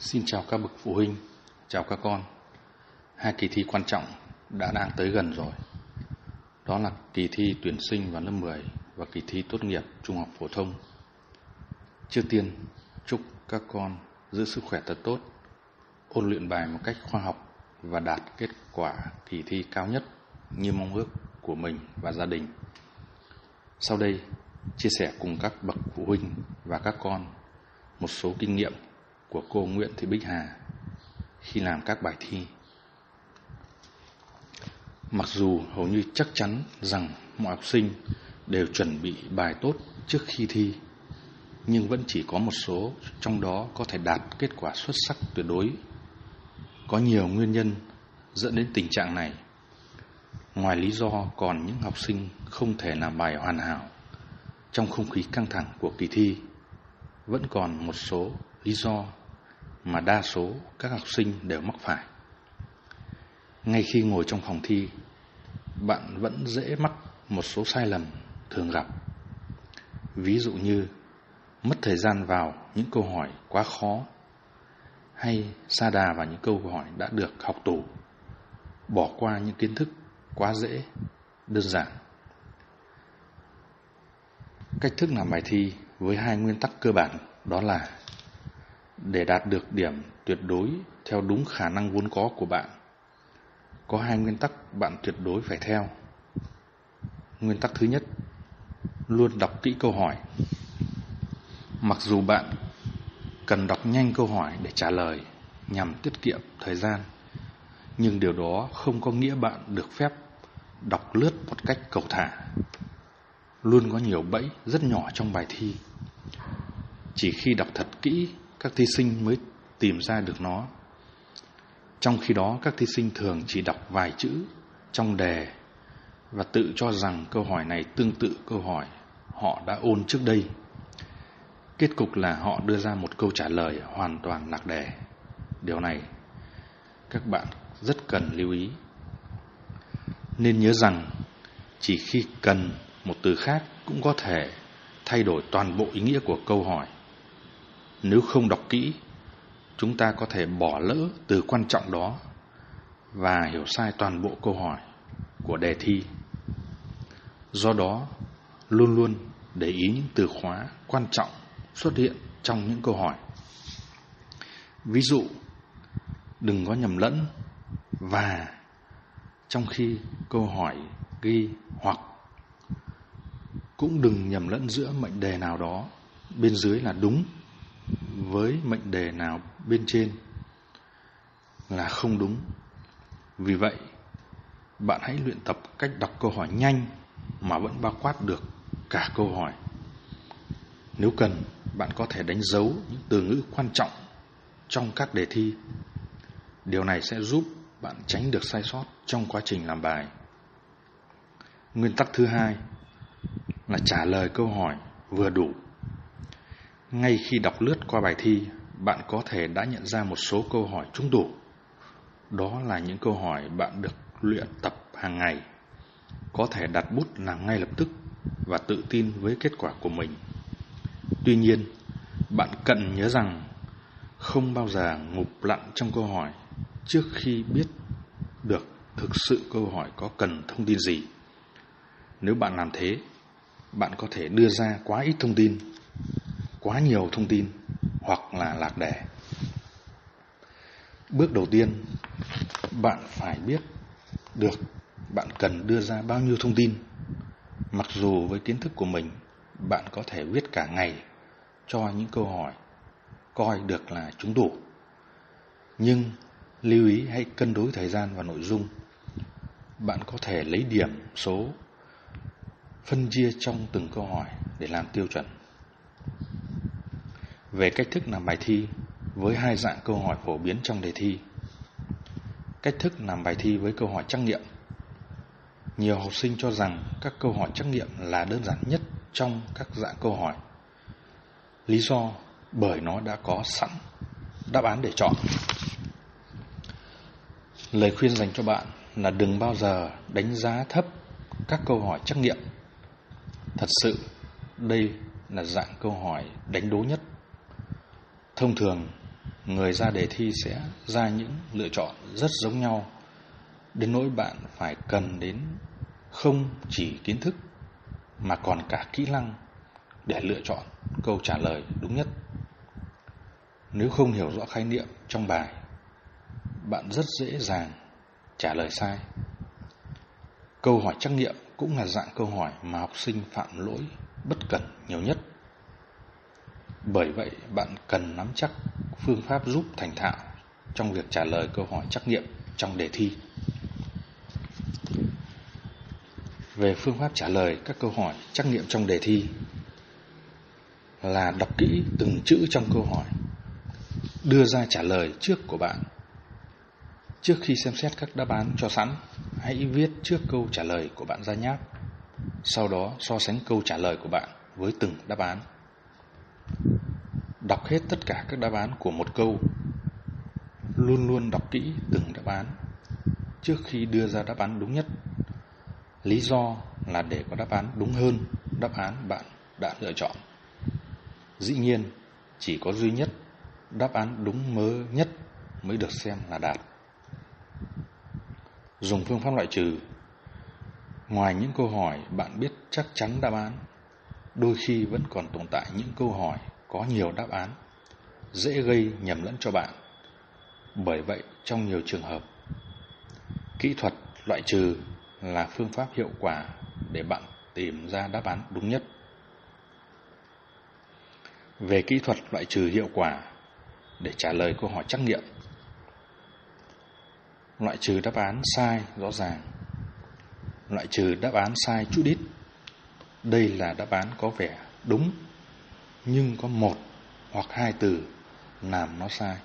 Xin chào các bậc phụ huynh, chào các con. Hai kỳ thi quan trọng đã đang tới gần rồi. Đó là kỳ thi tuyển sinh vào lớp 10 và kỳ thi tốt nghiệp trung học phổ thông. Trước tiên, chúc các con giữ sức khỏe thật tốt, ôn luyện bài một cách khoa học và đạt kết quả kỳ thi cao nhất như mong ước của mình và gia đình. Sau đây, chia sẻ cùng các bậc phụ huynh và các con một số kinh nghiệm của cô Nguyễn Thị Bích Hà khi làm các bài thi. Mặc dù hầu như chắc chắn rằng mọi học sinh đều chuẩn bị bài tốt trước khi thi, nhưng vẫn chỉ có một số trong đó có thể đạt kết quả xuất sắc tuyệt đối. Có nhiều nguyên nhân dẫn đến tình trạng này. Ngoài lý do còn những học sinh không thể làm bài hoàn hảo trong không khí căng thẳng của kỳ thi, vẫn còn một số lý do mà đa số các học sinh đều mắc phải. Ngay khi ngồi trong phòng thi, bạn vẫn dễ mắc một số sai lầm thường gặp. Ví dụ như mất thời gian vào những câu hỏi quá khó hay sa đà vào những câu hỏi đã được học tủ, bỏ qua những kiến thức quá dễ, đơn giản. Cách thức làm bài thi với hai nguyên tắc cơ bản đó là để đạt được điểm tuyệt đối theo đúng khả năng vốn có của bạn. Có hai nguyên tắc bạn tuyệt đối phải theo. Nguyên tắc thứ nhất, luôn đọc kỹ câu hỏi. Mặc dù bạn cần đọc nhanh câu hỏi để trả lời nhằm tiết kiệm thời gian, nhưng điều đó không có nghĩa bạn được phép đọc lướt một cách cầu thả. Luôn có nhiều bẫy rất nhỏ trong bài thi. Chỉ khi đọc thật kỹ các thí sinh mới tìm ra được nó. Trong khi đó, các thí sinh thường chỉ đọc vài chữ trong đề và tự cho rằng câu hỏi này tương tự câu hỏi họ đã ôn trước đây. Kết cục là họ đưa ra một câu trả lời hoàn toàn lạc đề. Điều này các bạn rất cần lưu ý. Nên nhớ rằng chỉ khi cần một từ khác cũng có thể thay đổi toàn bộ ý nghĩa của câu hỏi. Nếu không đọc kỹ, chúng ta có thể bỏ lỡ từ quan trọng đó và hiểu sai toàn bộ câu hỏi của đề thi. Do đó, luôn luôn để ý những từ khóa quan trọng xuất hiện trong những câu hỏi. Ví dụ, đừng có nhầm lẫn và trong khi câu hỏi ghi hoặc cũng đừng nhầm lẫn giữa mệnh đề nào đó bên dưới là đúng với mệnh đề nào bên trên là không đúng. Vì vậy, bạn hãy luyện tập cách đọc câu hỏi nhanh mà vẫn bao quát được cả câu hỏi. Nếu cần, bạn có thể đánh dấu những từ ngữ quan trọng trong các đề thi. Điều này sẽ giúp bạn tránh được sai sót trong quá trình làm bài. Nguyên tắc thứ hai là trả lời câu hỏi vừa đủ ngay khi đọc lướt qua bài thi, bạn có thể đã nhận ra một số câu hỏi trúng đủ. Đó là những câu hỏi bạn được luyện tập hàng ngày, có thể đặt bút làm ngay lập tức và tự tin với kết quả của mình. Tuy nhiên, bạn cần nhớ rằng không bao giờ ngục lặn trong câu hỏi trước khi biết được thực sự câu hỏi có cần thông tin gì. Nếu bạn làm thế, bạn có thể đưa ra quá ít thông tin quá nhiều thông tin hoặc là lạc đề. Bước đầu tiên, bạn phải biết được bạn cần đưa ra bao nhiêu thông tin. Mặc dù với kiến thức của mình, bạn có thể viết cả ngày cho những câu hỏi coi được là chúng đủ. Nhưng lưu ý hãy cân đối thời gian và nội dung. Bạn có thể lấy điểm số phân chia trong từng câu hỏi để làm tiêu chuẩn về cách thức làm bài thi với hai dạng câu hỏi phổ biến trong đề thi. Cách thức làm bài thi với câu hỏi trắc nghiệm. Nhiều học sinh cho rằng các câu hỏi trắc nghiệm là đơn giản nhất trong các dạng câu hỏi. Lý do bởi nó đã có sẵn đáp án để chọn. Lời khuyên dành cho bạn là đừng bao giờ đánh giá thấp các câu hỏi trắc nghiệm. Thật sự, đây là dạng câu hỏi đánh đố nhất Thông thường, người ra đề thi sẽ ra những lựa chọn rất giống nhau đến nỗi bạn phải cần đến không chỉ kiến thức mà còn cả kỹ năng để lựa chọn câu trả lời đúng nhất. Nếu không hiểu rõ khái niệm trong bài, bạn rất dễ dàng trả lời sai. Câu hỏi trắc nghiệm cũng là dạng câu hỏi mà học sinh phạm lỗi bất cẩn nhiều nhất. Bởi vậy, bạn cần nắm chắc phương pháp giúp thành thạo trong việc trả lời câu hỏi trắc nghiệm trong đề thi. Về phương pháp trả lời các câu hỏi trắc nghiệm trong đề thi là đọc kỹ từng chữ trong câu hỏi, đưa ra trả lời trước của bạn. Trước khi xem xét các đáp án cho sẵn, hãy viết trước câu trả lời của bạn ra nháp. Sau đó so sánh câu trả lời của bạn với từng đáp án. Đọc hết tất cả các đáp án của một câu. Luôn luôn đọc kỹ từng đáp án trước khi đưa ra đáp án đúng nhất. Lý do là để có đáp án đúng hơn đáp án bạn đã lựa chọn. Dĩ nhiên, chỉ có duy nhất đáp án đúng mớ nhất mới được xem là đạt. Dùng phương pháp loại trừ Ngoài những câu hỏi bạn biết chắc chắn đáp án, đôi khi vẫn còn tồn tại những câu hỏi có nhiều đáp án, dễ gây nhầm lẫn cho bạn. Bởi vậy, trong nhiều trường hợp, kỹ thuật loại trừ là phương pháp hiệu quả để bạn tìm ra đáp án đúng nhất. Về kỹ thuật loại trừ hiệu quả để trả lời câu hỏi trắc nghiệm. Loại trừ đáp án sai rõ ràng. Loại trừ đáp án sai chút ít. Đây là đáp án có vẻ đúng nhưng có một hoặc hai từ làm nó sai.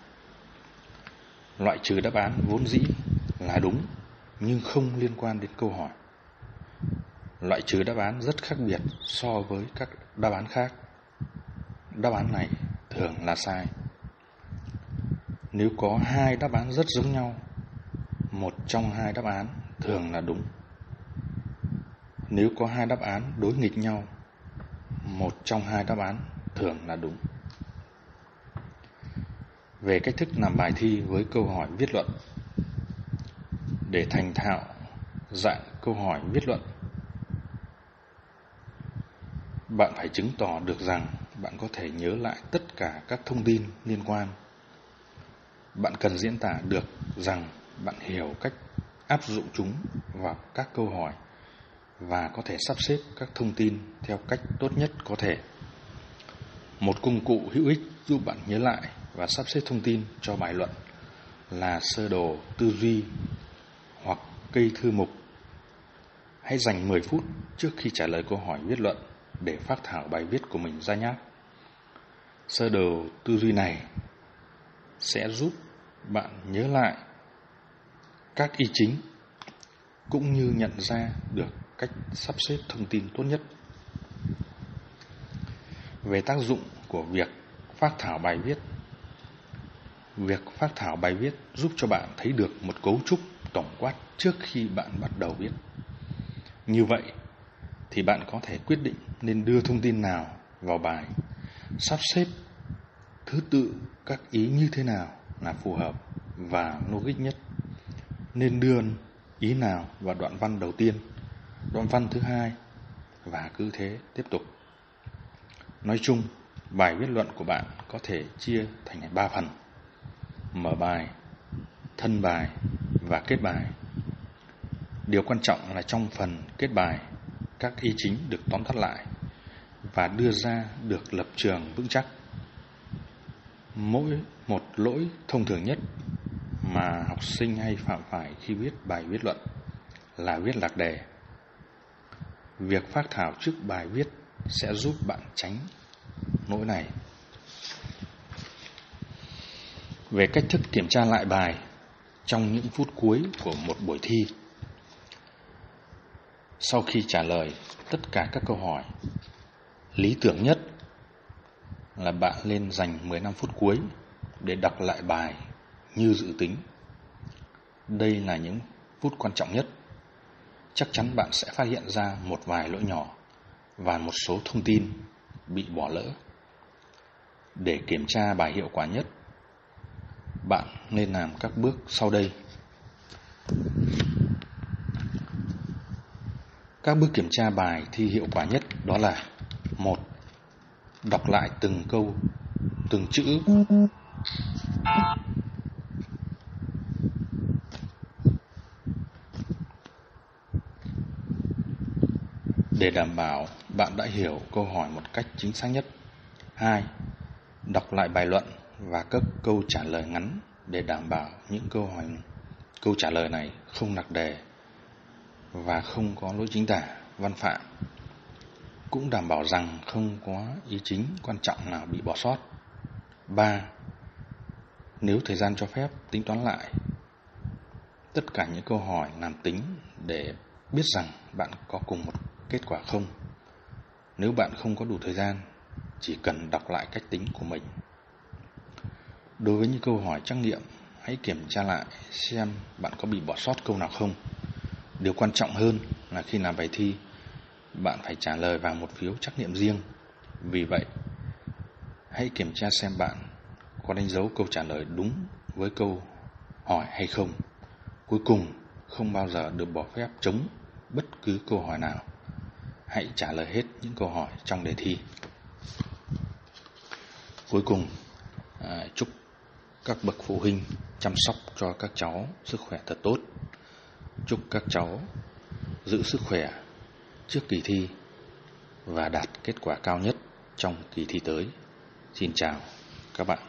Loại trừ đáp án vốn dĩ là đúng nhưng không liên quan đến câu hỏi. Loại trừ đáp án rất khác biệt so với các đáp án khác. Đáp án này thường là sai. Nếu có hai đáp án rất giống nhau, một trong hai đáp án thường là đúng. Nếu có hai đáp án đối nghịch nhau, một trong hai đáp án thường là đúng. Về cách thức làm bài thi với câu hỏi viết luận. Để thành thạo dạng câu hỏi viết luận, bạn phải chứng tỏ được rằng bạn có thể nhớ lại tất cả các thông tin liên quan. Bạn cần diễn tả được rằng bạn hiểu cách áp dụng chúng vào các câu hỏi và có thể sắp xếp các thông tin theo cách tốt nhất có thể một công cụ hữu ích giúp bạn nhớ lại và sắp xếp thông tin cho bài luận là sơ đồ, tư duy hoặc cây thư mục. Hãy dành 10 phút trước khi trả lời câu hỏi viết luận để phát thảo bài viết của mình ra nhé. Sơ đồ, tư duy này sẽ giúp bạn nhớ lại các ý chính cũng như nhận ra được cách sắp xếp thông tin tốt nhất. Về tác dụng của việc phát thảo bài viết Việc phát thảo bài viết giúp cho bạn thấy được một cấu trúc tổng quát trước khi bạn bắt đầu viết. Như vậy thì bạn có thể quyết định nên đưa thông tin nào vào bài, sắp xếp thứ tự các ý như thế nào là phù hợp và logic nhất. Nên đưa ý nào vào đoạn văn đầu tiên, đoạn văn thứ hai và cứ thế tiếp tục. Nói chung, bài viết luận của bạn có thể chia thành ba phần mở bài, thân bài và kết bài. Điều quan trọng là trong phần kết bài, các ý chính được tóm tắt lại và đưa ra được lập trường vững chắc. Mỗi một lỗi thông thường nhất mà học sinh hay phạm phải khi viết bài viết luận là viết lạc đề. Việc phát thảo trước bài viết sẽ giúp bạn tránh lỗi này. về cách thức kiểm tra lại bài trong những phút cuối của một buổi thi. Sau khi trả lời tất cả các câu hỏi, lý tưởng nhất là bạn lên dành 15 phút cuối để đọc lại bài như dự tính. Đây là những phút quan trọng nhất. Chắc chắn bạn sẽ phát hiện ra một vài lỗi nhỏ và một số thông tin bị bỏ lỡ. Để kiểm tra bài hiệu quả nhất, bạn nên làm các bước sau đây. Các bước kiểm tra bài thi hiệu quả nhất đó là một Đọc lại từng câu, từng chữ để đảm bảo bạn đã hiểu câu hỏi một cách chính xác nhất. 2. Đọc lại bài luận và các câu trả lời ngắn để đảm bảo những câu hỏi câu trả lời này không nặc đề và không có lỗi chính tả, văn phạm. Cũng đảm bảo rằng không có ý chính quan trọng nào bị bỏ sót. 3. Nếu thời gian cho phép tính toán lại tất cả những câu hỏi làm tính để biết rằng bạn có cùng một kết quả không. Nếu bạn không có đủ thời gian, chỉ cần đọc lại cách tính của mình. Đối với những câu hỏi trắc nghiệm, hãy kiểm tra lại xem bạn có bị bỏ sót câu nào không. Điều quan trọng hơn là khi làm bài thi, bạn phải trả lời vào một phiếu trắc nghiệm riêng. Vì vậy, hãy kiểm tra xem bạn có đánh dấu câu trả lời đúng với câu hỏi hay không. Cuối cùng, không bao giờ được bỏ phép chống bất cứ câu hỏi nào. Hãy trả lời hết những câu hỏi trong đề thi. Cuối cùng, à, chúc các bậc phụ huynh chăm sóc cho các cháu sức khỏe thật tốt. Chúc các cháu giữ sức khỏe trước kỳ thi và đạt kết quả cao nhất trong kỳ thi tới. Xin chào các bạn.